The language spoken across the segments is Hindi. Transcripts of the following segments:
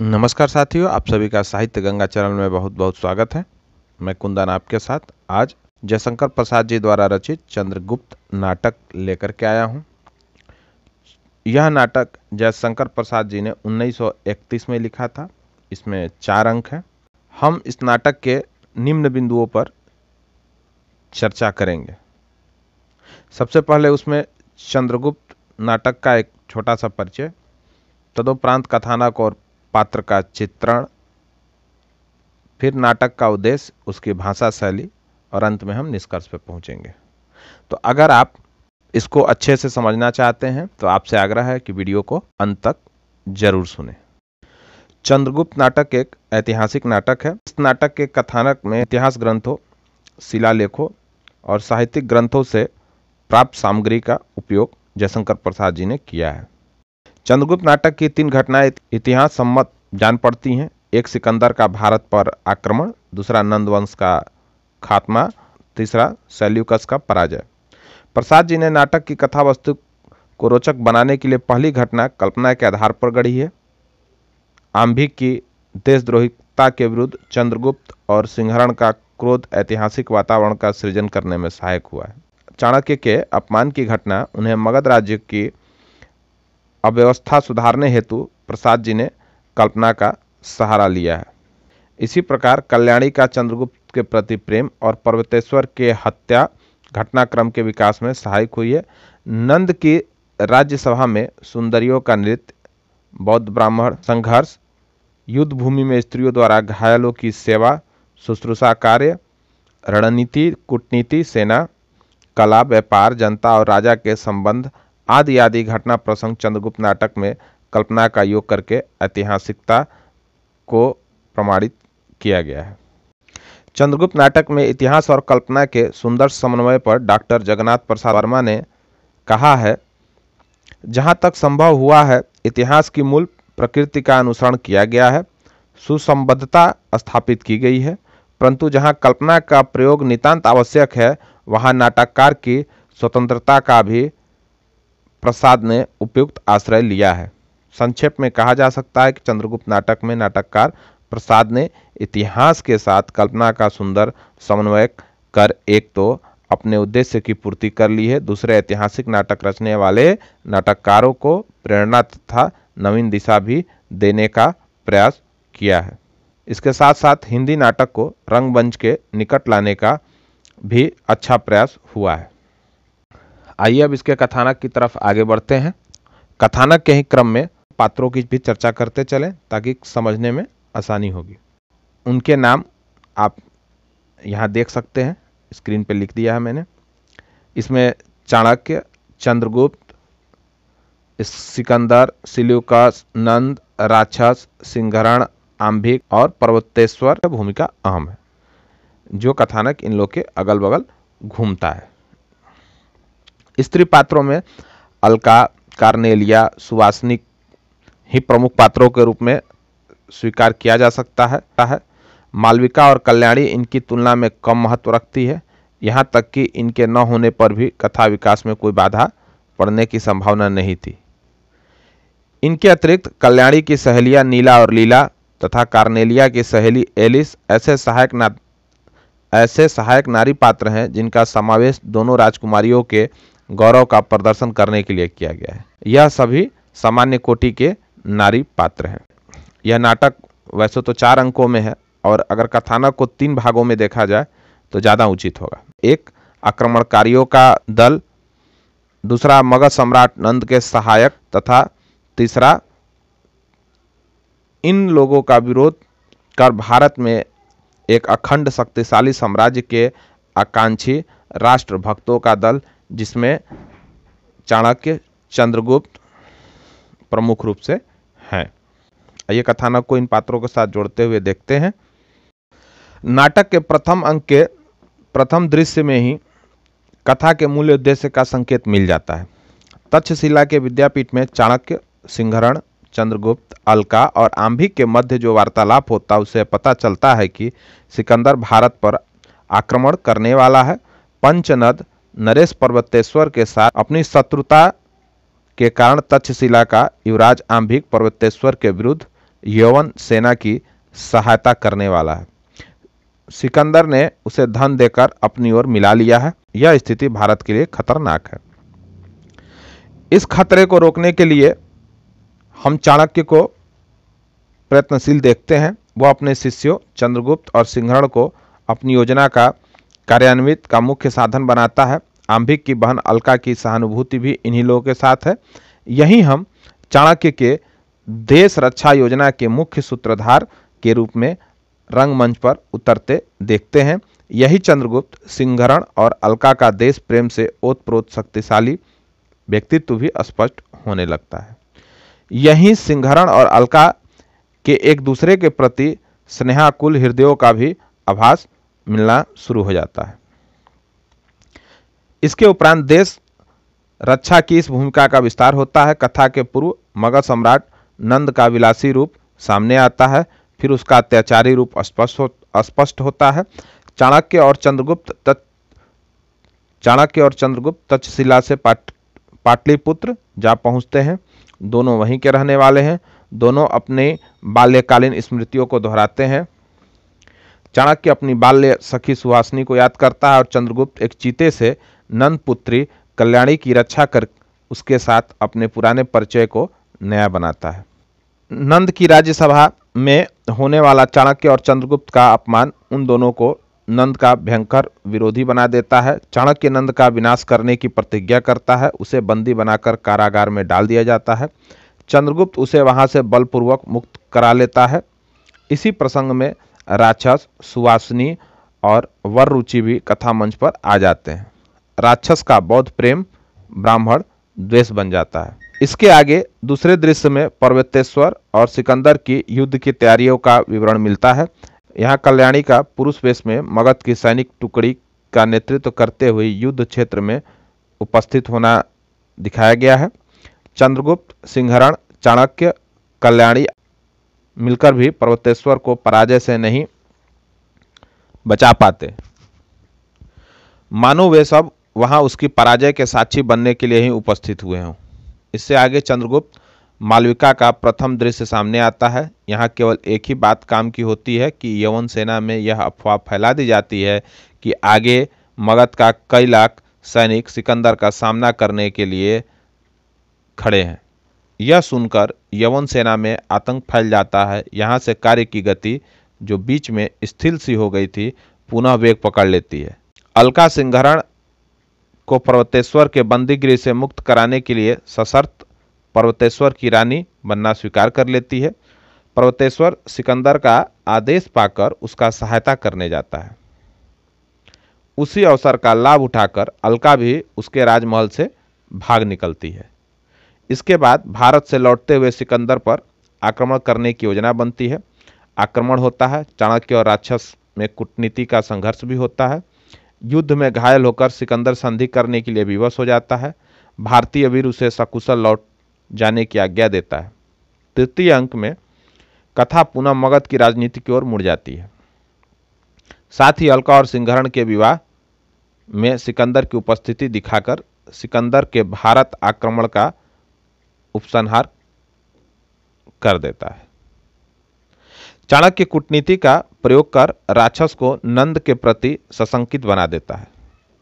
नमस्कार साथियों, आप सभी का साहित्य गंगा चैनल में बहुत बहुत स्वागत है। मैं कुंदन आपके साथ आज जयशंकर प्रसाद जी द्वारा रचित चंद्रगुप्त नाटक लेकर के आया हूँ। यह नाटक जयशंकर प्रसाद जी ने 1931 में लिखा था। इसमें चार अंक हैं। हम इस नाटक के निम्न बिंदुओं पर चर्चा करेंगे। सबसे पहले उसमें चंद्रगुप्त नाटक का एक छोटा सा परिचय, तदोपरांत कथानक और पात्र का चित्रण, फिर नाटक का उद्देश्य, उसकी भाषा शैली, और अंत में हम निष्कर्ष पर पहुँचेंगे। तो अगर आप इसको अच्छे से समझना चाहते हैं तो आपसे आग्रह है कि वीडियो को अंत तक ज़रूर सुने। चंद्रगुप्त नाटक एक ऐतिहासिक नाटक है। इस नाटक के कथानक में इतिहास ग्रंथों, शिलालेखों और साहित्यिक ग्रंथों से प्राप्त सामग्री का उपयोग जयशंकर प्रसाद जी ने किया है। चंद्रगुप्त नाटक की तीन घटनाएँ इतिहास सम्मत जान पड़ती हैं। एक सिकंदर का भारत पर आक्रमण, दूसरा नंदवंश का खात्मा, तीसरा सैल्यूकस का पराजय। प्रसाद जी ने नाटक की कथा वस्तु को रोचक बनाने के लिए पहली घटना कल्पना के आधार पर गढ़ी है। आम्भिक की देशद्रोहिता के विरुद्ध चंद्रगुप्त और सिंहरण का क्रोध ऐतिहासिक वातावरण का सृजन करने में सहायक हुआ है। चाणक्य के अपमान की घटना, उन्हें मगध राज्य की अव्यवस्था सुधारने हेतु प्रसाद जी ने कल्पना का सहारा लिया है। इसी प्रकार कल्याणी का चंद्रगुप्त के प्रति प्रेम और पर्वतेश्वर के हत्या घटनाक्रम के विकास में सहायक हुई है। नंद की राज्यसभा में सुंदरियों का नृत्य, बौद्ध ब्राह्मण संघर्ष, युद्ध भूमि में स्त्रियों द्वारा घायलों की सेवा, शुश्रूषा कार्य, रणनीति, कूटनीति, सेना, कला, व्यापार, जनता और राजा के संबंध आदि आदि घटना प्रसंग चंद्रगुप्त नाटक में कल्पना का योग करके ऐतिहासिकता को प्रमाणित किया गया है। चंद्रगुप्त नाटक में इतिहास और कल्पना के सुंदर समन्वय पर डॉक्टर जगन्नाथ प्रसाद वर्मा ने कहा है, जहाँ तक संभव हुआ है, इतिहास की मूल प्रकृति का अनुसरण किया गया है, सुसंबद्धता स्थापित की गई है। परंतु जहाँ कल्पना का प्रयोग नितांत आवश्यक है, वहाँ नाटककार की स्वतंत्रता का भी प्रसाद ने उपयुक्त आश्रय लिया है। संक्षेप में कहा जा सकता है कि चंद्रगुप्त नाटक में नाटककार प्रसाद ने इतिहास के साथ कल्पना का सुंदर समन्वय कर एक तो अपने उद्देश्य की पूर्ति कर ली है, दूसरे ऐतिहासिक नाटक रचने वाले नाटककारों को प्रेरणा तथा नवीन दिशा भी देने का प्रयास किया है। इसके साथ साथ हिंदी नाटक को रंगमंच के निकट लाने का भी अच्छा प्रयास हुआ है। आइए अब इसके कथानक की तरफ़ आगे बढ़ते हैं। कथानक के ही क्रम में पात्रों की भी चर्चा करते चलें, ताकि समझने में आसानी होगी। उनके नाम आप यहाँ देख सकते हैं। स्क्रीन पर लिख दिया है मैंने। इसमें चाणक्य, चंद्रगुप्त, सिकंदर, सिल्यूकस, नंद, राक्षस सिंहरण आम्भिक और पर्वतेश्वर भूमिका अहम है, जो कथानक इन लोग के अगल बगल घूमता है। स्त्री पात्रों में अलका कार्नेलिया सुवासनिक ही प्रमुख पात्रों के रूप में स्वीकार किया जा सकता है, मालविका और कल्याणी इनकी तुलना में कम महत्व रखती है। यहाँ तक कि इनके न होने पर भी कथा विकास में कोई बाधा पड़ने की संभावना नहीं थी। इनके अतिरिक्त कल्याणी की सहेलियाँ नीला और लीला तथा कार्नेलिया की सहेली एलिस ऐसे सहायक ना ऐसे सहायक नारी पात्र हैं जिनका समावेश दोनों राजकुमारियों के गौरव का प्रदर्शन करने के लिए किया गया है। यह सभी सामान्य कोटि के नारी पात्र हैं। यह नाटक वैसे तो चार अंकों में है और अगर कथानक को तीन भागों में देखा जाए तो ज़्यादा उचित होगा। एक, आक्रमणकारियों का दल। दूसरा, मगध सम्राट नंद के सहायक। तथा तीसरा, इन लोगों का विरोध कर भारत में एक अखंड शक्तिशाली साम्राज्य के आकांक्षी राष्ट्र भक्तों का दल जिसमें चाणक्य चंद्रगुप्त प्रमुख रूप से हैं। ये कथानक को इन पात्रों के साथ जोड़ते हुए देखते हैं। नाटक के प्रथम अंक के प्रथम दृश्य में ही कथा के मूल उद्देश्य का संकेत मिल जाता है। तक्षशिला के विद्यापीठ में चाणक्य, सिंहरण, चंद्रगुप्त, अलका और आम्भिक के मध्य जो वार्तालाप होता है, उसे पता चलता है कि सिकंदर भारत पर आक्रमण करने वाला है। पंचनद नरेश पर्वतेश्वर के साथ अपनी शत्रुता के कारण तक्षशिला का युवराज आम्भिक पर्वतेश्वर के विरुद्ध यौवन सेना की सहायता करने वाला है। सिकंदर ने उसे धन देकर अपनी ओर मिला लिया है। यह स्थिति भारत के लिए खतरनाक है। इस खतरे को रोकने के लिए हम चाणक्य को प्रयत्नशील देखते हैं। वह अपने शिष्यों, चंद्रगुप्त और सिंहरण को अपनी योजना का कार्यान्वित का मुख्य साधन बनाता है। आंभिक की बहन अलका की सहानुभूति भी इन्हीं लोगों के साथ है। यही हम चाणक्य के देश रक्षा योजना के मुख्य सूत्रधार के रूप में रंगमंच पर उतरते देखते हैं। यही चंद्रगुप्त सिंहरण और अलका का देश प्रेम से ओतप्रोत शक्तिशाली व्यक्तित्व भी स्पष्ट होने लगता है। यही सिंहरण और अलका के एक दूसरे के प्रति स्नेहाकुल हृदयों का भी आभास मिलना शुरू हो जाता है। इसके उपरांत देश रक्षा की इस भूमिका का विस्तार होता है। कथा के पूर्व मगध सम्राट नंद का विलासी रूप सामने आता है, फिर उसका अत्याचारी रूप स्पष्ट हो स्पष्ट होता है। चाणक्य और चंद्रगुप्त चाणक्य और चंद्रगुप्त तक्षशिला से पाट पाटलिपुत्र जा पहुँचते हैं। दोनों वहीं के रहने वाले हैं। दोनों अपने बाल्यकालीन स्मृतियों को दोहराते हैं। चाणक्य अपनी बाल्य सखी सुहासनी को याद करता है और चंद्रगुप्त एक चीते से नंद पुत्री कल्याणी की रक्षा कर उसके साथ अपने पुराने परिचय को नया बनाता है। नंद की राज्यसभा में होने वाला चाणक्य और चंद्रगुप्त का अपमान उन दोनों को नंद का भयंकर विरोधी बना देता है। चाणक्य नंद का विनाश करने की प्रतिज्ञा करता है, उसे बंदी बनाकर कारागार में डाल दिया जाता है। चंद्रगुप्त उसे वहाँ से बलपूर्वक मुक्त करा लेता है। इसी प्रसंग में राक्षस, सुवासनी और वर रुचि भी कथा मंच पर आ जाते हैं। राक्षस का बौद्ध प्रेम ब्राह्मण द्वेष बन जाता है। इसके आगे दूसरे दृश्य में पर्वतेश्वर और सिकंदर की युद्ध की तैयारियों का विवरण मिलता है। यहाँ कल्याणी का पुरुष वेश में मगध की सैनिक टुकड़ी का नेतृत्व करते हुए युद्ध क्षेत्र में उपस्थित होना दिखाया गया है। चंद्रगुप्त, सिंहरण, चाणक्य, कल्याणी मिलकर भी पर्वतेश्वर को पराजय से नहीं बचा पाते। मानो वे सब वहाँ उसकी पराजय के साक्षी बनने के लिए ही उपस्थित हुए हों। इससे आगे चंद्रगुप्त मालविका का प्रथम दृश्य सामने आता है। यहाँ केवल एक ही बात काम की होती है कि यवन सेना में यह अफवाह फैला दी जाती है कि आगे मगध का कई लाख सैनिक सिकंदर का सामना करने के लिए खड़े हैं। यह सुनकर यवन सेना में आतंक फैल जाता है। यहाँ से कार्य की गति जो बीच में स्थिर सी हो गई थी, पुनः वेग पकड़ लेती है। अलका सिंहरण को पर्वतेश्वर के बंदीगृह से मुक्त कराने के लिए सशर्त पर्वतेश्वर की रानी बनना स्वीकार कर लेती है। पर्वतेश्वर सिकंदर का आदेश पाकर उसका सहायता करने जाता है। उसी अवसर का लाभ उठाकर अलका भी उसके राजमहल से भाग निकलती है। इसके बाद भारत से लौटते हुए सिकंदर पर आक्रमण करने की योजना बनती है। आक्रमण होता है, चाणक्य और राक्षस में कूटनीति का संघर्ष भी होता है। युद्ध में घायल होकर सिकंदर संधि करने के लिए विवश हो जाता है। भारतीय वीर उसे सकुशल लौट जाने की आज्ञा देता है। तृतीय अंक में कथा पुनः मगध की राजनीति की ओर मुड़ जाती है। साथ ही अलका और सिंघरण के विवाह में सिकंदर की उपस्थिति दिखाकर सिकंदर के भारत आक्रमण का उपसंहार कर देता है। चाणक्य कूटनीति का प्रयोग कर राक्षस को नंद के प्रति सशंकित बना देता है।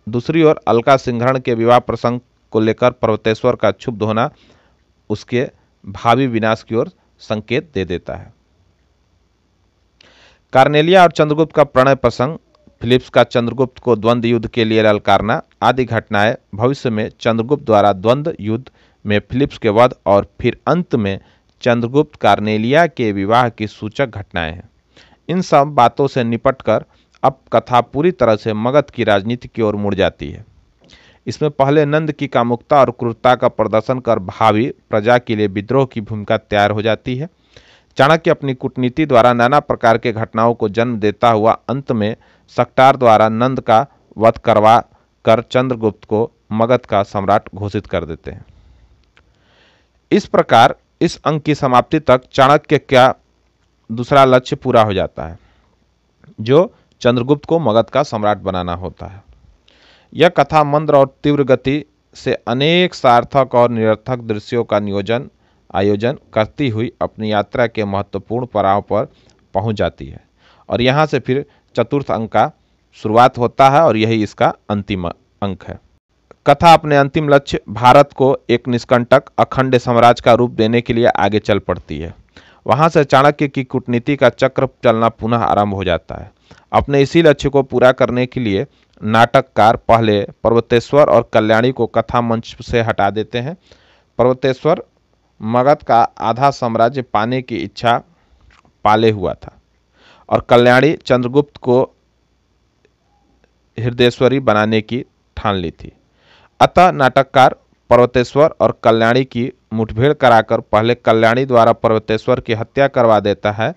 दूसरी ओर अलका सिंहरण के विवाह प्रसंग को लेकर पर्वतेश्वर का क्षुब्ध होना उसके भावी विनाश की ओर संकेत दे देता है। कार्नेलिया और चंद्रगुप्त का प्रणय प्रसंग, फिलिप्स का चंद्रगुप्त को द्वंद्व युद्ध के लिए ललकारना आदि घटनाएँ भविष्य में चंद्रगुप्त द्वारा द्वंद्व युद्ध में फिलिप्स के वध और फिर अंत में चंद्रगुप्त कार्नेलिया के विवाह की सूचक घटनाएँ हैं। इन सब बातों से निपटकर अब कथा पूरी तरह से मगध की राजनीति की ओर मुड़ जाती है। इसमें पहले नंद की कामुकता और क्रूरता का प्रदर्शन कर भावी प्रजा के लिए विद्रोह की भूमिका तैयार हो जाती है। चाणक्य अपनी कूटनीति द्वारा नाना प्रकार के घटनाओं को जन्म देता हुआ अंत में सक्टार द्वारा नंद का वध करवा कर चंद्रगुप्त को मगध का सम्राट घोषित कर देते हैं। इस प्रकार इस अंक की समाप्ति तक चाणक्य का दूसरा लक्ष्य पूरा हो जाता है, जो चंद्रगुप्त को मगध का सम्राट बनाना होता है। यह कथा मंद्र और तीव्र गति से अनेक सार्थक और निरर्थक दृश्यों का नियोजन, आयोजन करती हुई अपनी यात्रा के महत्वपूर्ण पड़ाव पर पहुँच जाती है। और यहाँ से फिर चतुर्थ अंक का शुरुआत होता है और यही इसका अंतिम अंक है। कथा अपने अंतिम लक्ष्य, भारत को एक निष्कंटक, अखंड साम्राज्य का रूप देने के लिए आगे चल पड़ती है। वहाँ से चाणक्य की कूटनीति का चक्र चलना पुनः आरंभ हो जाता है। अपने इसी लक्ष्य को पूरा करने के लिए नाटककार पहले पर्वतेश्वर और कल्याणी को कथा मंच से हटा देते हैं। पर्वतेश्वर मगध का आधा साम्राज्य पाने की इच्छा पाले हुआ था और कल्याणी चंद्रगुप्त को हृदयेश्वरी बनाने की ठान ली थी। अतः नाटककार पर्वतेश्वर और कल्याणी की मुठभेड़ कराकर पहले कल्याणी द्वारा पर्वतेश्वर की हत्या करवा देता है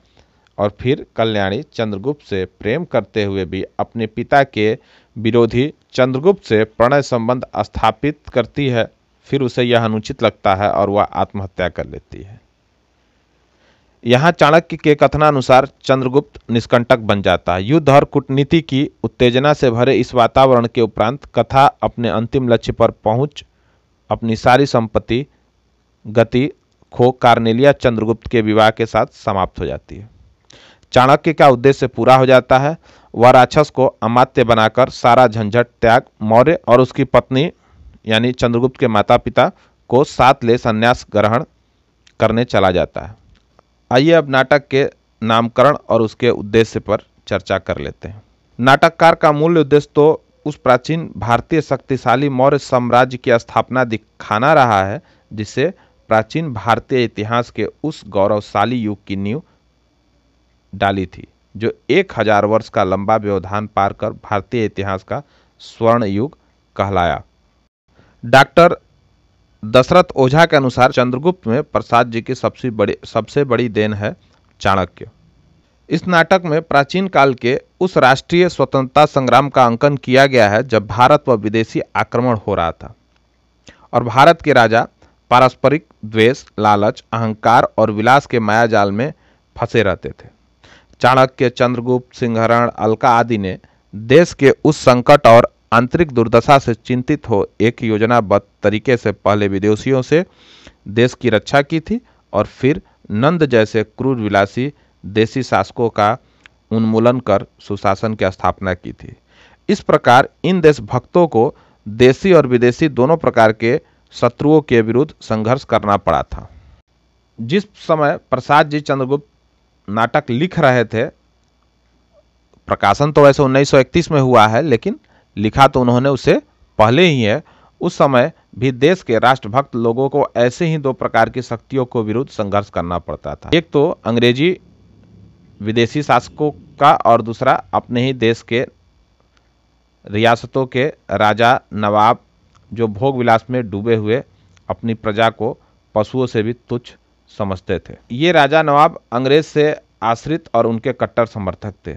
और फिर कल्याणी चंद्रगुप्त से प्रेम करते हुए भी अपने पिता के विरोधी चंद्रगुप्त से प्रणय संबंध स्थापित करती है, फिर उसे यह अनुचित लगता है और वह आत्महत्या कर लेती है। यहाँ चाणक्य के कथनानुसार चंद्रगुप्त निष्कंटक बन जाता है। युद्ध और कूटनीति की उत्तेजना से भरे इस वातावरण के उपरांत कथा अपने अंतिम लक्ष्य पर पहुँच, अपनी सारी संपत्ति, गति, खो कार्नेलिया चंद्रगुप्त के विवाह के साथ समाप्त हो जाती है। चाणक्य का उद्देश्य पूरा हो जाता है। वह राक्षस को अमात्य बनाकर सारा झंझट, त्याग, मौर्य और उसकी पत्नी, यानी चंद्रगुप्त के माता पिता को साथ ले संन्यास ग्रहण करने चला जाता है। आइए अब नाटक के नामकरण और उसके उद्देश्य पर चर्चा कर लेते हैं। नाटककार का मूल उद्देश्य तो उस प्राचीन भारतीय शक्तिशाली मौर्य साम्राज्य की स्थापना दिखाना रहा है, जिसे प्राचीन भारतीय इतिहास के उस गौरवशाली युग की नींव डाली थी, जो एक हज़ार वर्ष का लंबा व्यवधान पार कर भारतीय इतिहास का स्वर्ण युग कहलाया। डॉक्टर दशरथ ओझा के अनुसार चंद्रगुप्त में प्रसाद जी की सबसे बड़ी सबसे बड़ी देन है चाणक्य। इस नाटक में प्राचीन काल के उस राष्ट्रीय स्वतंत्रता संग्राम का अंकन किया गया है जब भारत पर विदेशी आक्रमण हो रहा था। और भारत के राजा पारस्परिक द्वेष, लालच, अहंकार और विलास के मायाजाल में फंसे रहते थे। चाणक्य, चंद्रगुप्त, सिंहरण, अलका आदि ने देश के उस संकट और आंतरिक दुर्दशा से चिंतित हो एक योजनाबद्ध तरीके से पहले विदेशियों से देश की रक्षा की थी और फिर नंद जैसे क्रूर विलासी देशी शासकों का उन्मूलन कर सुशासन की स्थापना की थी। इस प्रकार इन देशभक्तों को देशी और विदेशी दोनों प्रकार के शत्रुओं के विरुद्ध संघर्ष करना पड़ा था। जिस समय प्रसाद जी चंद्रगुप्त नाटक लिख रहे थे, प्रकाशन तो वैसे 1931 में हुआ है, लेकिन लिखा तो उन्होंने उसे पहले ही है। उस समय भी देश के राष्ट्रभक्त लोगों को ऐसे ही दो प्रकार की शक्तियों को विरुद्ध संघर्ष करना पड़ता था। एक तो अंग्रेज़ी विदेशी शासकों का और दूसरा अपने ही देश के रियासतों के राजा नवाब जो भोग विलास में डूबे हुए अपनी प्रजा को पशुओं से भी तुच्छ समझते थे। ये राजा नवाब अंग्रेज़ से आश्रित और उनके कट्टर समर्थक थे।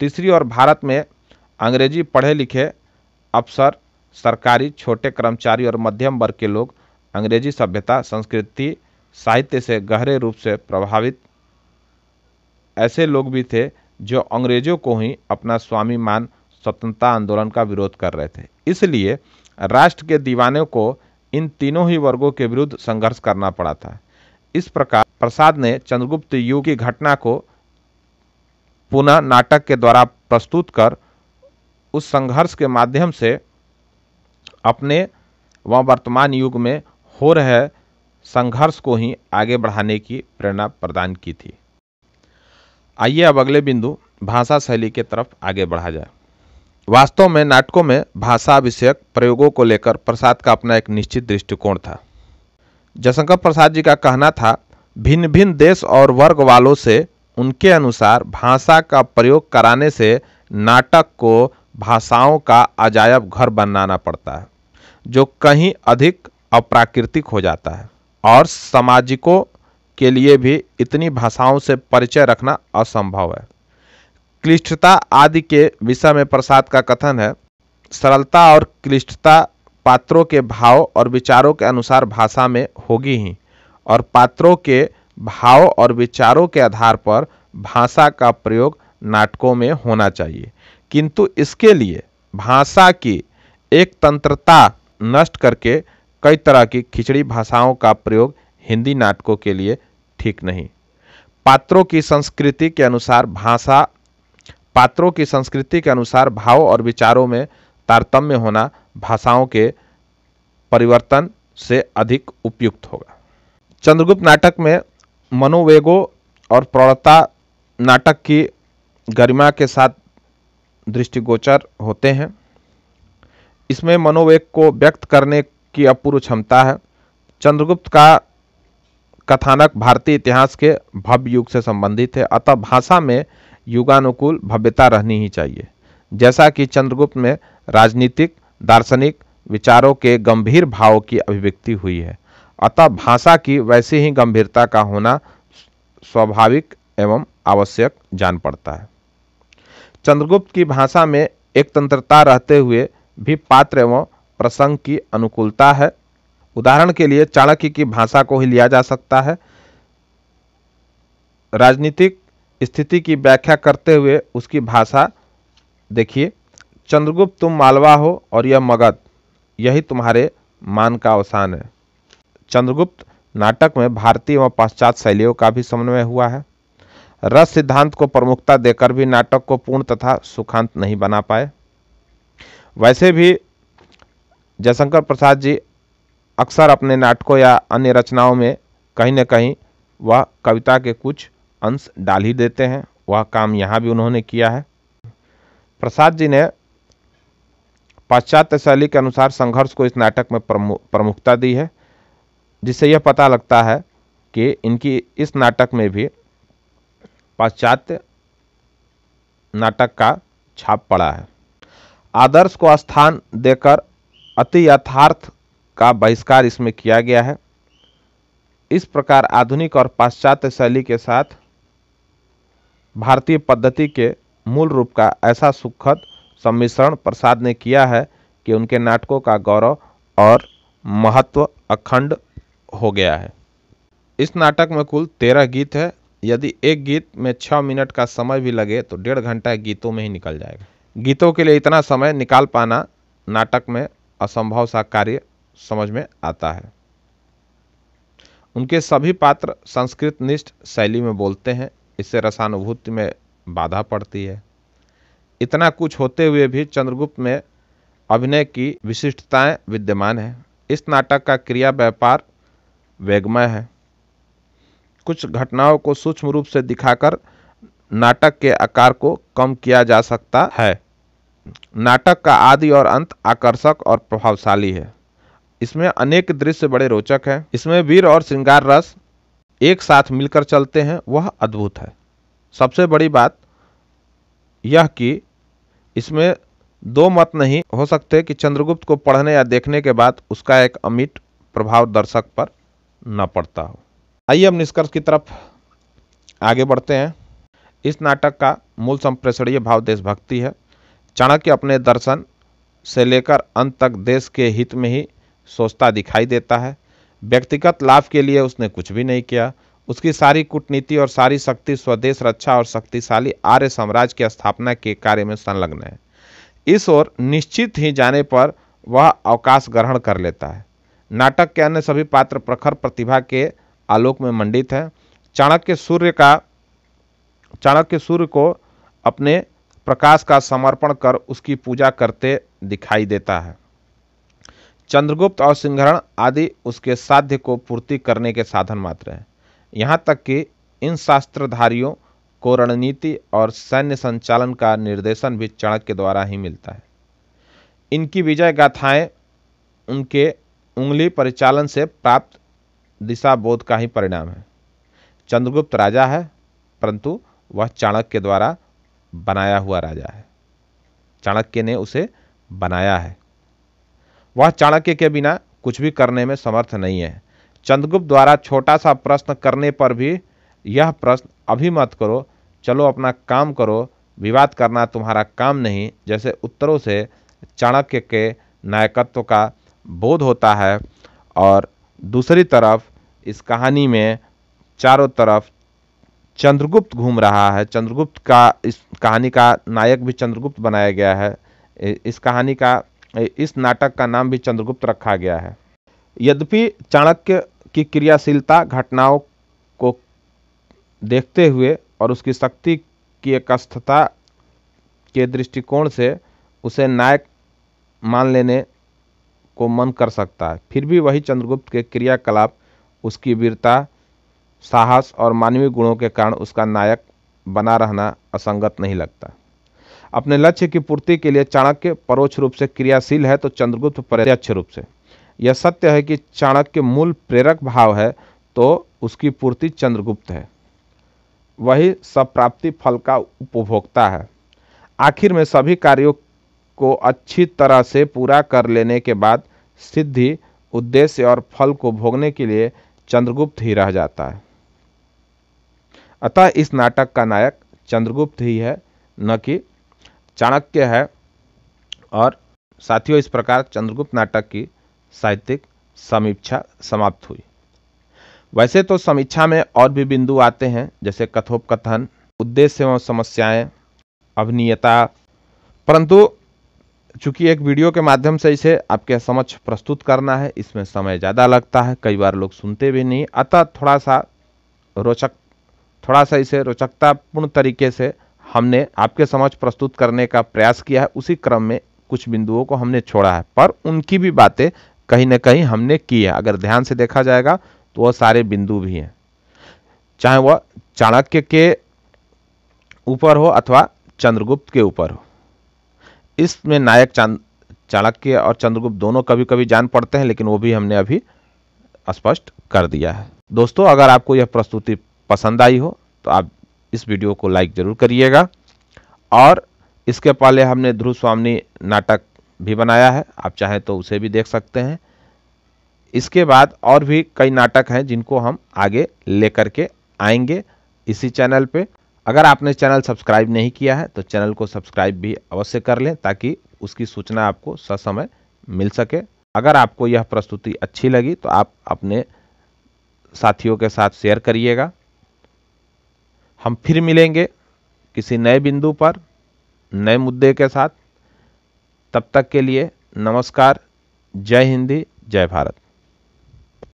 तीसरी ओर भारत में अंग्रेज़ी पढ़े लिखे अफसर, सरकारी, छोटे कर्मचारी और मध्यम वर्ग के लोग अंग्रेज़ी सभ्यता, संस्कृति, साहित्य से गहरे रूप से प्रभावित ऐसे लोग भी थे जो अंग्रेज़ों को ही अपना स्वामी मान स्वतंत्रता आंदोलन का विरोध कर रहे थे। इसलिए राष्ट्र के दीवानों को इन तीनों ही वर्गों के विरुद्ध संघर्ष करना पड़ा था। इस प्रकार प्रसाद ने चंद्रगुप्त युग की घटना को पुनः नाटक के द्वारा प्रस्तुत कर उस संघर्ष के माध्यम से अपने व वर्तमान युग में हो रहे संघर्ष को ही आगे बढ़ाने की प्रेरणा प्रदान की थी। आइए अब अगले बिंदु, भाषा शैली के तरफ़ आगे बढ़ा जाए। वास्तव में नाटकों में भाषा विषयक प्रयोगों को लेकर प्रसाद का अपना एक निश्चित दृष्टिकोण था। जयशंकर प्रसाद जी का कहना था भिन्न भिन्न देश और वर्ग वालों से उनके अनुसार भाषा का प्रयोग कराने से नाटक को भाषाओं का अजायब घर बनाना पड़ता है, जो कहीं अधिक अप्राकृतिक हो जाता है। और सामाजिकों के लिए भी इतनी भाषाओं से परिचय रखना असंभव है। क्लिष्टता आदि के विषय में प्रसाद का कथन है, सरलता और क्लिष्टता पात्रों के भाव और विचारों के अनुसार भाषा में होगी ही, और पात्रों के भाव और विचारों के आधार पर भाषा का प्रयोग नाटकों में होना चाहिए। किंतु इसके लिए भाषा की एक तंत्रता नष्ट करके कई तरह की खिचड़ी भाषाओं का प्रयोग हिंदी नाटकों के लिए ठीक नहीं। पात्रों की संस्कृति के अनुसार भाषा, पात्रों की संस्कृति के अनुसार भाव और विचारों में तारतम्य होना भाषाओं के परिवर्तन से अधिक उपयुक्त होगा। चंद्रगुप्त नाटक में मनोवेगों और प्रौढ़ता नाटक की गरिमा के साथ दृष्टिगोचर होते हैं। इसमें मनोवेग को व्यक्त करने की अपूर्व क्षमता है। चंद्रगुप्त का कथानक भारतीय इतिहास के भव्य युग से संबंधित है, अतः भाषा में युगानुकूल भव्यता रहनी ही चाहिए। जैसा कि चंद्रगुप्त में राजनीतिक, दार्शनिक विचारों के गंभीर भावों की अभिव्यक्ति हुई है। अतः भाषा की वैसी ही गंभीरता का होना स्वाभाविक एवं आवश्यक जान पड़ता है। चंद्रगुप्त की भाषा में एक तंत्रता रहते हुए भी पात्र एवं प्रसंग की अनुकूलता है। उदाहरण के लिए चाणक्य की भाषा को ही लिया जा सकता है। राजनीतिक स्थिति की व्याख्या करते हुए उसकी भाषा देखिए, चंद्रगुप्त तुम मालवा हो और यह मगध, यही तुम्हारे मान का अवसान है। चंद्रगुप्त नाटक में भारतीय व पाश्चात्य शैलियों का भी समन्वय हुआ है। रस सिद्धांत को प्रमुखता देकर भी नाटक को पूर्ण तथा सुखांत नहीं बना पाए। वैसे भी जयशंकर प्रसाद जी अक्सर अपने नाटकों या अन्य रचनाओं में कहीं न कहीं वह कविता के कुछ अंश डाल ही देते हैं। वह काम यहाँ भी उन्होंने किया है। प्रसाद जी ने पाश्चात्य शैली के अनुसार संघर्ष को इस नाटक में प्रमुखता दी है, जिससे यह पता लगता है कि इनकी इस नाटक में भी पाश्चात्य नाटक का छाप पड़ा है। आदर्श को स्थान देकर अति यथार्थ का बहिष्कार इसमें किया गया है। इस प्रकार आधुनिक और पाश्चात्य शैली के साथ भारतीय पद्धति के मूल रूप का ऐसा सुखद सम्मिश्रण प्रसाद ने किया है कि उनके नाटकों का गौरव और महत्व अखंड हो गया है। इस नाटक में कुल तेरह गीत है। यदि एक गीत में छः मिनट का समय भी लगे तो डेढ़ घंटा गीतों में ही निकल जाएगा। गीतों के लिए इतना समय निकाल पाना नाटक में असंभव सा कार्य समझ में आता है। उनके सभी पात्र संस्कृत निष्ठ शैली में बोलते हैं, इससे रसानुभूति में बाधा पड़ती है। इतना कुछ होते हुए भी चंद्रगुप्त में अभिनय की विशिष्टताएँ विद्यमान है। इस नाटक का क्रिया व्यापार वेगमय है। कुछ घटनाओं को सूक्ष्म रूप से दिखाकर नाटक के आकार को कम किया जा सकता है। नाटक का आदि और अंत आकर्षक और प्रभावशाली है। इसमें अनेक दृश्य बड़े रोचक हैं। इसमें वीर और श्रृंगार रस एक साथ मिलकर चलते हैं वह अद्भुत है। सबसे बड़ी बात यह कि इसमें दो मत नहीं हो सकते कि चंद्रगुप्त को पढ़ने या देखने के बाद उसका एक अमिट प्रभाव दर्शक पर न पड़ता हो। आइए अब निष्कर्ष की तरफ़ आगे बढ़ते हैं। इस नाटक का मूल संप्रेषणीय भाव देशभक्ति है। चाणक्य अपने दर्शन से लेकर अंत तक देश के हित में ही सोचता दिखाई देता है। व्यक्तिगत लाभ के लिए उसने कुछ भी नहीं किया। उसकी सारी कूटनीति और सारी शक्ति स्वदेश रक्षा और शक्तिशाली आर्य साम्राज्य की स्थापना के कार्य में संलग्न है। इस ओर निश्चित ही जाने पर वह अवकाश ग्रहण कर लेता है। नाटक के अन्य सभी पात्र प्रखर प्रतिभा के आलोक में मंडित है। चाणक्य सूर्य का चाणक्य सूर्य को अपने प्रकाश का समर्पण कर उसकी पूजा करते दिखाई देता है। चंद्रगुप्त और सिंहरण आदि उसके साध्य को पूर्ति करने के साधन मात्र हैं। यहाँ तक कि इन शास्त्रधारियों को रणनीति और सैन्य संचालन का निर्देशन भी चाणक्य द्वारा ही मिलता है। इनकी विजय गाथाएँ उनके उंगली परिचालन से प्राप्त दिशा बोध का ही परिणाम है। चंद्रगुप्त राजा है, परंतु वह चाणक्य द्वारा बनाया हुआ राजा है। चाणक्य ने उसे बनाया है। वह चाणक्य के बिना कुछ भी करने में समर्थ नहीं है। चंद्रगुप्त द्वारा छोटा सा प्रश्न करने पर भी यह प्रश्न, अभी मत करो, चलो अपना काम करो, विवाद करना तुम्हारा काम नहीं। जैसे उत्तरों से चाणक्य के नायकत्व का बोध होता है और दूसरी तरफ़ इस कहानी में चारों तरफ़ चंद्रगुप्त घूम रहा है। चंद्रगुप्त का इस कहानी का नायक भी चंद्रगुप्त बनाया गया है। इस कहानी का, इस नाटक का नाम भी चंद्रगुप्त रखा गया है। यद्यपि चाणक्य की क्रियाशीलता घटनाओं को देखते हुए और उसकी शक्ति की एकस्थता के दृष्टिकोण से उसे नायक मान लेने को मन कर सकता है। फिर भी वही चंद्रगुप्त के क्रियाकलाप, उसकी वीरता, साहस और मानवीय गुणों के कारण उसका नायक बना रहना असंगत नहीं लगता। अपने लक्ष्य की पूर्ति के लिए चाणक्य परोक्ष रूप से क्रियाशील है तो चंद्रगुप्त प्रत्यक्ष रूप से। यह सत्य है कि चाणक्य मूल प्रेरक भाव है तो उसकी पूर्ति चंद्रगुप्त है। वही सब प्राप्ति फल का उपभोक्ता है। आखिर में सभी कार्यों को अच्छी तरह से पूरा कर लेने के बाद सिद्धि, उद्देश्य और फल को भोगने के लिए चंद्रगुप्त ही रह जाता है। अतः इस नाटक का नायक चंद्रगुप्त ही है, न कि चाणक्य है। और साथियों, इस प्रकार चंद्रगुप्त नाटक की साहित्यिक समीक्षा समाप्त हुई। वैसे तो समीक्षा में और भी बिंदु आते हैं, जैसे कथोपकथन, उद्देश्य एवं समस्याएँ, अभिनीयता। परंतु चूँकि एक वीडियो के माध्यम से इसे आपके समक्ष प्रस्तुत करना है, इसमें समय ज़्यादा लगता है, कई बार लोग सुनते भी नहीं। अतः थोड़ा सा रोचक थोड़ा सा इसे रोचकतापूर्ण तरीके से हमने आपके समझ प्रस्तुत करने का प्रयास किया है। उसी क्रम में कुछ बिंदुओं को हमने छोड़ा है, पर उनकी भी बातें कहीं ना कहीं हमने की है। अगर ध्यान से देखा जाएगा तो वह सारे बिंदु भी हैं। चाहे वह चाणक्य के ऊपर हो अथवा चंद्रगुप्त के ऊपर हो। इसमें नायक चाँद, चाणक्य और चंद्रगुप्त दोनों कभी कभी जान पड़ते हैं, लेकिन वो भी हमने अभी स्पष्ट कर दिया है। दोस्तों, अगर आपको यह प्रस्तुति पसंद आई हो तो आप इस वीडियो को लाइक ज़रूर करिएगा। और इसके पहले हमने ध्रुव स्वामी नाटक भी बनाया है, आप चाहें तो उसे भी देख सकते हैं। इसके बाद और भी कई नाटक हैं जिनको हम आगे लेकर के आएँगे इसी चैनल पे। अगर आपने चैनल सब्सक्राइब नहीं किया है तो चैनल को सब्सक्राइब भी अवश्य कर लें ताकि उसकी सूचना आपको ससमय मिल सके। अगर आपको यह प्रस्तुति अच्छी लगी तो आप अपने साथियों के साथ शेयर करिएगा। हम फिर मिलेंगे किसी नए बिंदु पर, नए मुद्दे के साथ। तब तक के लिए नमस्कार। जय हिंदी, जय भारत।